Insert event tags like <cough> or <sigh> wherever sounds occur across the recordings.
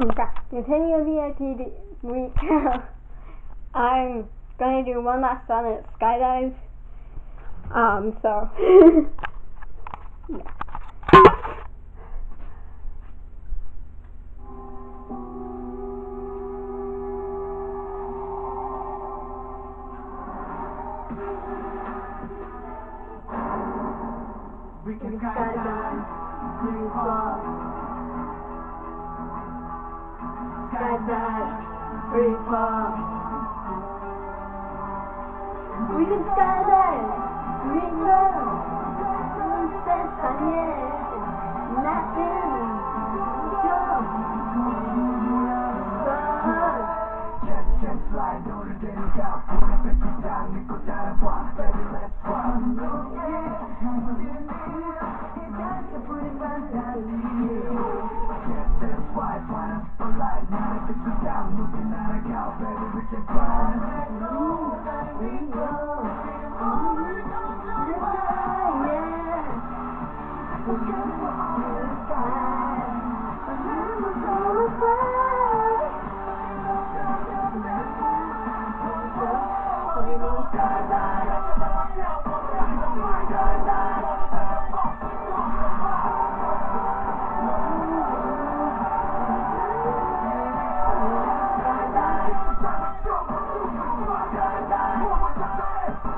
Okay, continue the week. <laughs> I'm gonna do one last one at skydive. Um, so. yeah. <laughs> We can skydive, free fall. skydive, free fall. We can skydive, rainbow, sunset, sunny, nothing, jump, stars. Just, just fly, don't let it go. Wanna bet you time, Nico, that I want, baby, let's fly. Oh yeah, yeah, yeah, yeah, yeah, yeah, yeah, yeah, yeah, yeah, yeah, yeah, yeah, light Now if it's a down looking at a cow Better we can find We go Bye.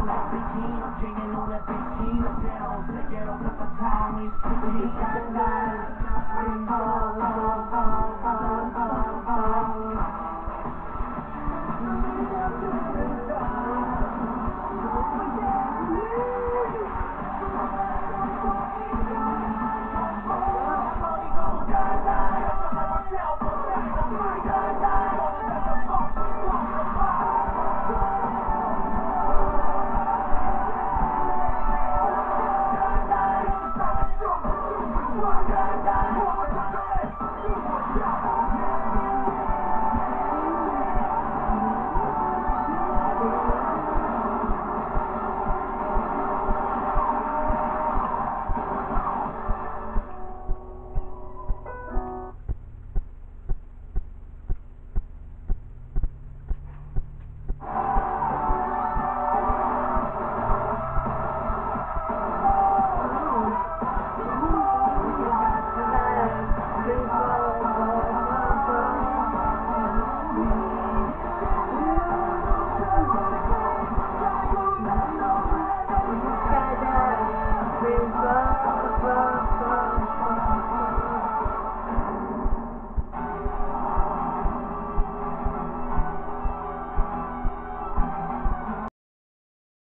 I'm gaining on that big team. We the heat. Oh, oh, oh, oh, oh.